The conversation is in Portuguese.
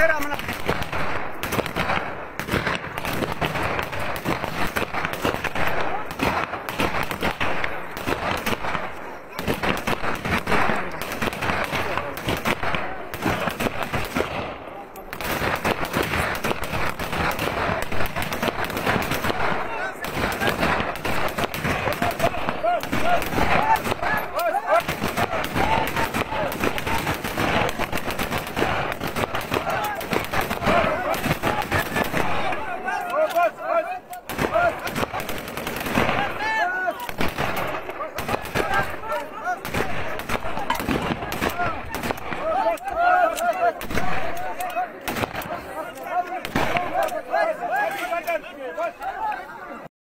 Get out,